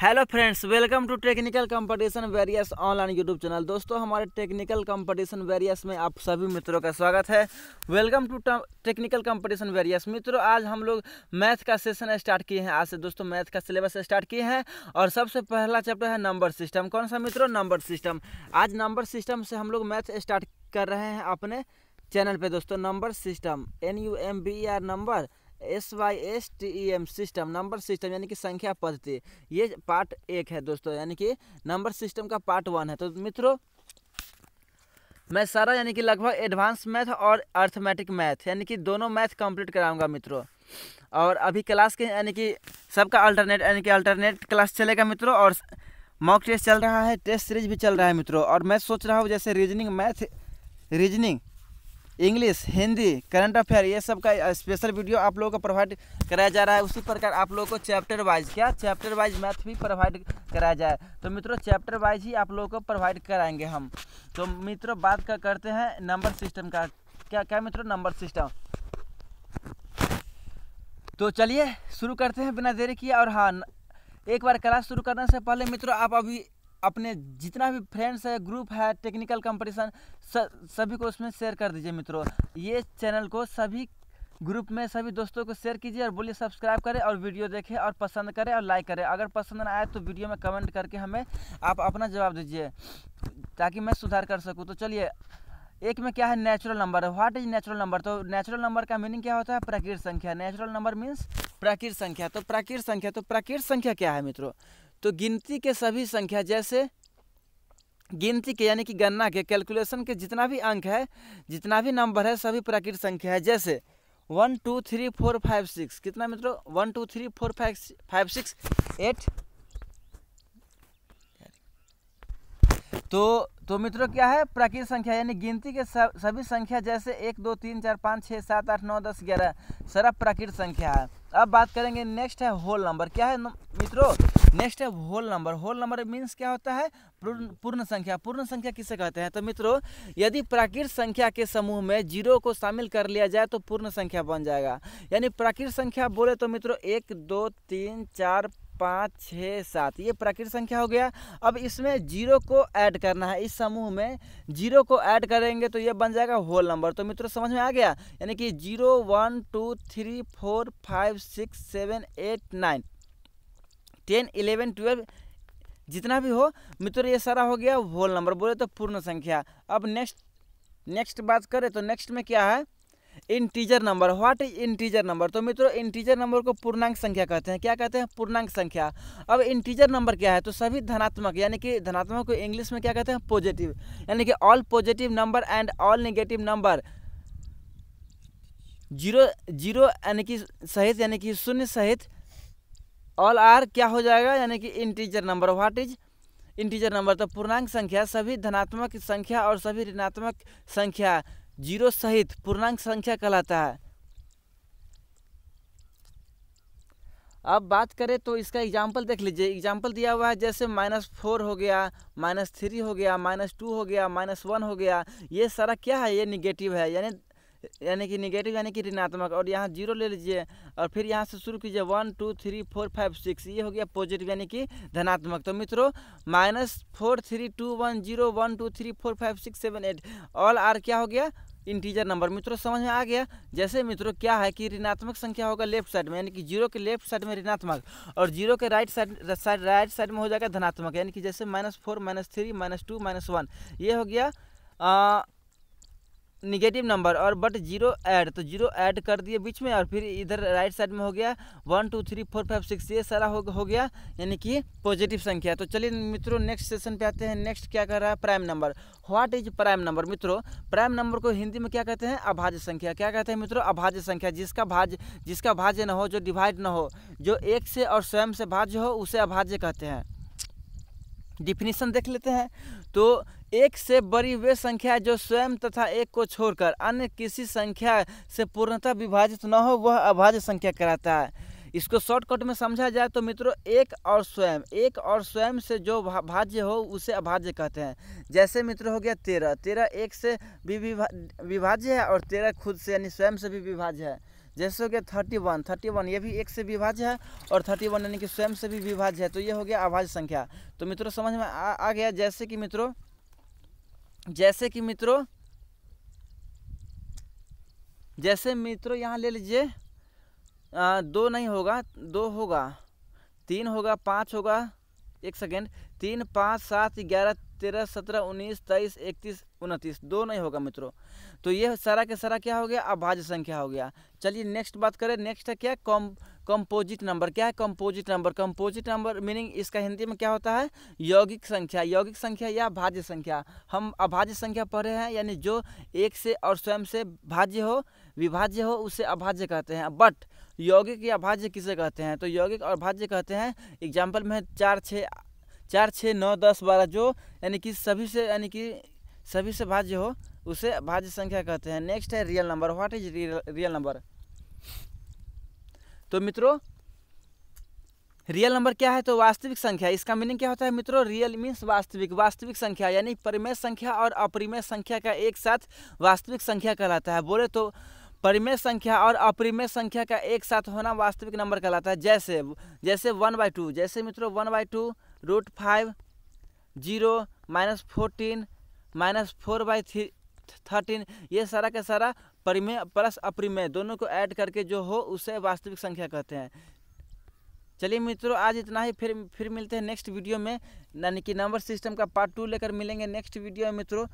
Hello friends welcome to technical competition various online YouTube channel दोस्तों, हमारे technical competition various में आप सभी मित्रों का स्वागत है। Welcome to technical competition various मित्रों, आज हम लोग मैथ का सेशन स्टार्ट किए हैं। आज से दोस्तों, मैथ का सिलेबस स्टार्ट किए हैं। और सबसे पहला चैप्टर है नंबर सिस्टम कौन सा मित्रों? नंबर सिस्टम आज नंबर सिस्टम से हम लोग मैथ स्टार्ट कर रहे हैं अपने चैनल पे। दोस्तों number system N U M B R number S Y S T E M system number system यानी कि संख्या पद्धति। ये पार्ट एक है दोस्तों, यानी कि नंबर सिस्टम का पार्ट वन है। तो मित्रों, मैं सारा यानी कि लगभग एडवांस मैथ और अर्थमेटिक मैथ यानी कि दोनों मैथ कंप्लीट कराऊँगा मित्रों। और अभी क्लास के यानी कि सबका अल्टरनेट यानी कि अल्टरनेट क्लास चलेगा मित्रों, और मॉक टेस्ट चल रहा है टेस्ट सीरीज़ भी चल रहा है मित्रों। और मैं सोच रहा हूँ जैसे reasoning math reasoning English Hindi current affair ये सब का स्पेशल वीडियो आप लोगों को प्रोवाइड कराया जा रहा है। उसी प्रकार आप लोगों को चैप्टर वाइज क्या? चैप्टर वाइज मैथ भी प्रोवाइड कराया जाए तो मित्रों चैप्टर वाइज ही आप लोगों को प्रोवाइड कराएँगे हम। तो मित्रों, बात कर करते हैं नंबर सिस्टम का। क्या क्या मित्रों नंबर सिस्टम तो चलिए, शुरू करते हैं। बिना देरी किए और हाँ एक बार क्लास शुरू करने से पहले मित्रों, आप अभी अपने जितना भी फ्रेंड्स है ग्रुप है टेक्निकल कंपटीशन सभी को उसमें शेयर कर दीजिए मित्रों। ये चैनल को सभी ग्रुप में सभी दोस्तों को शेयर कीजिए और बोलिए सब्सक्राइब करें और वीडियो देखें और पसंद करें और लाइक करें। अगर पसंद ना आए तो वीडियो में कमेंट करके हमें आप अपना जवाब दीजिए, ताकि मैं सुधार कर सकूँ। तो चलिए, एक में क्या है? Natural number what is natural number तो नेचुरल नंबर का मीनिंग क्या होता है? प्राकृत संख्या। नेचुरल नंबर मीन्स प्राकृत संख्या। तो प्राकृत संख्या तो प्राकृत संख्या क्या है मित्रों? तो गिनती के सभी संख्या जैसे गिनती के यानी कि गणना के कैलकुलेशन के जितना भी अंक है, जितना भी नंबर है, सभी प्राकृत संख्या है। जैसे one two three four five six कितना मित्रों? One two three four five five six eight तो तो मित्रों क्या है? प्राकृत संख्या यानी गिनती के सभी संख्या जैसे एक, दो, तीन, चार, पाँच छः सात, आठ, नौ, दस, ग्यारह, सारा प्राकृत संख्या है। अब बात करेंगे नेक्स्ट है होल नंबर क्या है मित्रों? नेक्स्ट है whole number whole number means क्या होता है? पूर्ण संख्या। पूर्ण संख्या किसे कहते हैं? तो मित्रों, यदि प्राकृत संख्या के समूह में ज़ीरो को शामिल कर लिया जाए तो पूर्ण संख्या बन जाएगा। यानी प्राकृत संख्या बोले तो मित्रों, एक, दो, तीन, चार पाँच, छः, सात, ये प्राकृत संख्या हो गया। अब इसमें ज़ीरो को ऐड करना है, इस समूह में ज़ीरो को ऐड करेंगे तो ये बन जाएगा होल नंबर। तो मित्रों, समझ में आ गया? यानी कि zero, one, two, three, four, five, six, seven, eight, nine, ten, eleven, twelve, जितना भी हो, मित्रों, ये सारा हो गया होल नंबर। बोले तो पूर्ण संख्या। अब नेक्स्ट नेक्स्ट बात करें तो नेक्स्ट में क्या है? Integer number what is integer number तो मित्रों इंटीजर नंबर को पूर्णांक संख्या कहते हैं। क्या कहते हैं? पूर्णांक संख्या। अब इंटीजर नंबर क्या है? तो सभी धनात्मक, यानी कि धनात्मक को इंग्लिश में क्या कहते हैं? पॉजिटिव यानी कि all positive number and all negative number zero zero यानी कि सहित, यानी कि शून्य सहित ऑल आर क्या हो जाएगा? यानी कि integer number what is integer number तो पूर्णांक संख्या, सभी धनात्मक संख्या और सभी ऋणात्मक संख्या। ज़ीरो सहित पूर्णांक संख्या कहलाता है। अब बात करें तो इसका एग्ज़ाम्पल देख लीजिए। एग्ज़ाम्पल दिया हुआ है, जैसे माइनस फोर हो गया माइनस थ्री हो गया माइनस टू हो गया माइनस वन हो गया। ये सारा क्या है? ये निगेटिव है, यानी यानी कि निगेटिव यानी कि ऋणात्मक। और यहाँ ज़ीरो ले लीजिए, और फिर यहाँ से शुरू कीजिए। One two three four five six ये हो गया पॉजिटिव यानी कि धनात्मक। तो मित्रों minus four three two one zero one two three four five six seven eight all are क्या हो गया? इंटीजर नंबर मित्रों समझ में आ गया। जैसे मित्रों क्या है कि ऋणात्मक संख्या होगा लेफ़्ट साइड में यानी कि ज़ीरो के लेफ़्ट साइड में ऋणात्मक और ज़ीरो के right side side right side में हो जाएगा धनात्मक यानी कि जैसे minus four minus three minus two minus one ये हो गया आ, निगेटिव नंबर और बट ज़ीरो ऐड तो ज़ीरो ऐड कर दिए बीच में और फिर इधर राइट साइड में हो गया one two three four five six ये सारा हो, हो गया यानी कि पॉजिटिव संख्या। तो चलिए मित्रों नेक्स्ट सेशन पे आते हैं। नेक्स्ट क्या कर रहा है? Prime number what is prime number मित्रों प्राइम नंबर को हिंदी में क्या कहते हैं? अभाज्य संख्या। क्या कहते हैं मित्रों? अभाज्य संख्या। जिसका भाज्य जिसका भाज्य न हो जो डिवाइड न हो जो एक से और स्वयं से भाज्य हो उसे अभाज्य कहते हैं। डिफिनीशन देख लेते हैं। तो एक से बड़ी वे संख्या जो स्वयं तथा एक को छोड़कर अन्य किसी संख्या से पूर्णतः विभाजित न हो, वह अभाज्य संख्या कराता है। इसको शॉर्टकट में समझा जाए तो मित्रों, एक और स्वयं, एक और स्वयं से जो भाज्य हो, उसे अभाज्य कहते हैं। जैसे मित्र, हो गया तेरह। तेरह एक से भी विभाज्य है और तेरह खुद से यानी स्वयं से भी विभाज्य है। जैसे हो गया थर्टी वन थर्टी वन ये भी एक से विभाज्य है और थर्टी वन यानी कि स्वयं से भी विभाज्य है। तो ये हो गया अभाज्य संख्या। तो मित्रों समझ में आ, आ गया? जैसे कि मित्रों जैसे कि मित्रों जैसे मित्रों यहाँ ले लीजिए दो नहीं होगा दो होगा तीन होगा पाँच होगा एक सेकेंड तीन पाँच सात ग्यारह तेरह, सत्रह, उन्नीस, तेईस, इकतीस, उनतीस। दो नहीं होगा मित्रों। तो ये सारा के सारा क्या हो गया? अभाज्य संख्या हो गया। चलिए नेक्स्ट बात करें। नेक्स्ट है क्या? कॉम कंपोजिट नंबर क्या है composite number composite number meaning इसका हिंदी में क्या होता है? यौगिक संख्या। यौगिक संख्या या भाज्य संख्या। हम अभाज्य संख्या पढ़े हैं, यानी जो एक से और स्वयं से भाज्य हो, विभाज्य हो, उसे अभाज्य कहते हैं। बट यौगिक या भाज्य किसे कहते हैं? तो यौगिक और भाज्य कहते हैं। एग्ज़ाम्पल में चार छः चार छः नौ, दस, बारह जो यानी कि सभी से यानी कि सभी से भाज्य हो, उसे भाज्य संख्या कहते हैं। नेक्स्ट है real number what is real number तो मित्रों रियल नंबर क्या है? तो वास्तविक संख्या। इसका मीनिंग क्या होता है मित्रों? रियल मीन्स वास्तविक। वास्तविक संख्या यानी परिमेय संख्या और अपरिमेय संख्या का एक साथ वास्तविक संख्या कहलाता है। बोले तो परिमेय संख्या और अपरिमेय संख्या का एक साथ होना वास्तविक नंबर कहलाता है। जैसे जैसे वन बाई टू जैसे मित्रों one by two root five zero minus fourteen minus four by three thirteen ये सारा का सारा परिमेय प्लस अपरिमेय, दोनों को ऐड करके जो हो उसे वास्तविक संख्या कहते हैं। चलिए मित्रों, आज इतना ही, फिर फिर मिलते हैं नेक्स्ट वीडियो में। यानी कि नंबर सिस्टम का पार्ट टू लेकर मिलेंगे नेक्स्ट वीडियो में मित्रों।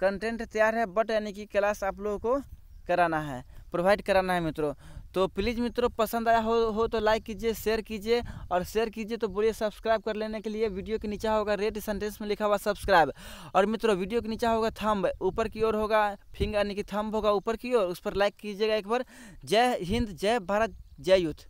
कंटेंट तैयार है बट यानी कि क्लास आप लोगों को कराना है प्रोवाइड कराना है मित्रों। तो प्लीज़ मित्रों, पसंद आया हो हो तो लाइक कीजिए शेयर कीजिए और शेयर कीजिए तो बोलिए सब्सक्राइब कर लेने के लिए वीडियो के नीचे होगा रेड सेंटेंस में लिखा हुआ सब्सक्राइब और मित्रों वीडियो के नीचे होगा थंब ऊपर की ओर होगा फिंगर यानी कि थंब होगा ऊपर की ओर, उस पर लाइक कीजिएगा एक बार। जय हिंद, जय भारत, जय यूथ